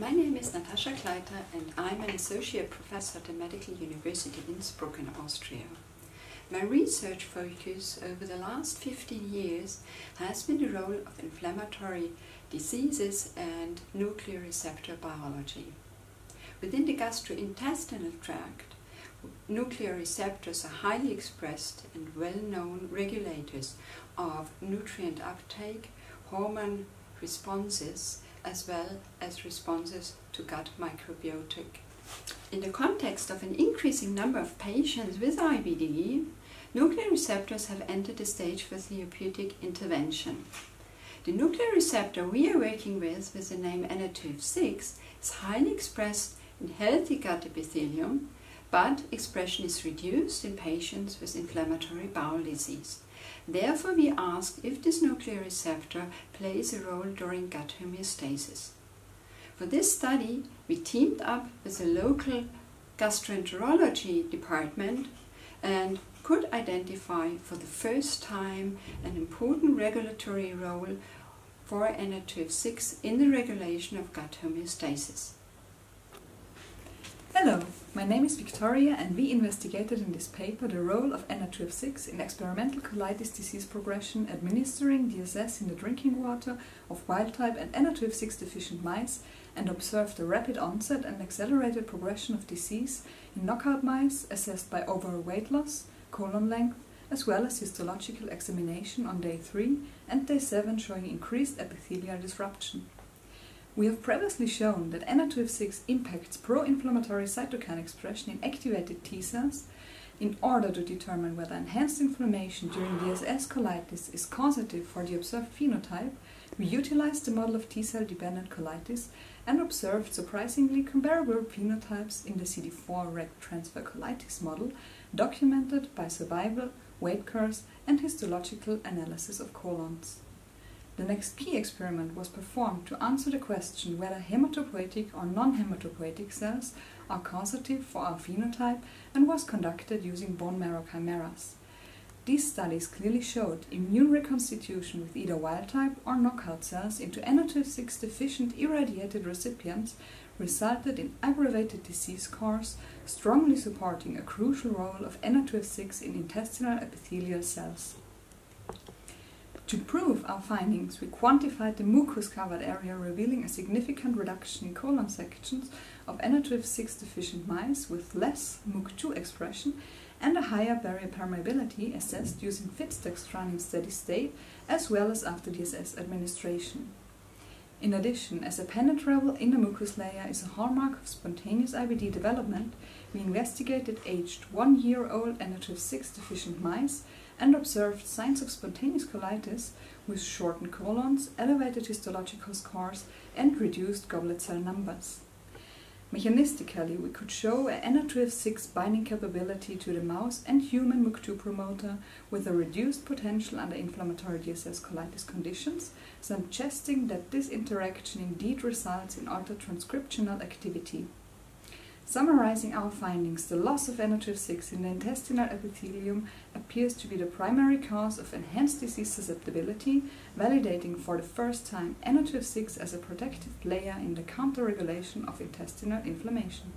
My name is Natasha Kleiter and I'm an associate professor at the Medical University in Innsbruck in Austria. My research focus over the last 15 years has been the role of inflammatory diseases and nuclear receptor biology. Within the gastrointestinal tract, nuclear receptors are highly expressed and well-known regulators of nutrient uptake, hormone responses, as well as responses to gut microbiotic. In the context of an increasing number of patients with IBD, nuclear receptors have entered the stage for therapeutic intervention. The nuclear receptor we are working with, with the name NR2F6, is highly expressed in healthy gut epithelium, but expression is reduced in patients with inflammatory bowel disease. Therefore, we ask if this nuclear receptor plays a role during gut homeostasis. For this study, we teamed up with a local gastroenterology department and could identify for the first time an important regulatory role for NR2F6 in the regulation of gut homeostasis. Hello, my name is Victoria and we investigated in this paper the role of NR2F6 in experimental colitis disease progression administering DSS in the drinking water of wild-type and NR2F6 deficient mice and observed a rapid onset and accelerated progression of disease in knockout mice assessed by overall weight loss, colon length, as well as histological examination on day 3 and day 7 showing increased epithelial disruption. We have previously shown that NR2F6 impacts pro-inflammatory cytokine expression in activated T cells. In order to determine whether enhanced inflammation during DSS colitis is causative for the observed phenotype, we utilized the model of T cell dependent colitis and observed surprisingly comparable phenotypes in the CD4 reg transfer colitis model documented by survival, weight curves, and histological analysis of colons. The next key experiment was performed to answer the question whether hematopoietic or non-hematopoietic cells are causative for our phenotype and was conducted using bone marrow chimeras. These studies clearly showed immune reconstitution with either wild-type or knockout cells into NR2F6 deficient irradiated recipients resulted in aggravated disease course, strongly supporting a crucial role of NR2F6 in intestinal epithelial cells. To prove our findings, we quantified the mucus covered area revealing a significant reduction in colon sections of NR2F6 deficient mice with less MUC2 expression and a higher barrier permeability assessed using FITSDAX running steady state as well as after DSS administration. In addition, as a penetrable inner mucus layer is a hallmark of spontaneous IBD development, we investigated aged one year old NR2F6 deficient mice and observed signs of spontaneous colitis with shortened colons, elevated histological scores, and reduced goblet cell numbers. Mechanistically, we could show a NR2F6 binding capability to the mouse and human MUC2 promoter with a reduced potential under inflammatory DSS colitis conditions, suggesting that this interaction indeed results in altered transcriptional activity. Summarizing our findings, the loss of NR2F6 in the intestinal epithelium appears to be the primary cause of enhanced disease susceptibility, validating for the first time NR2F6 as a protective player in the counter-regulation of intestinal inflammation.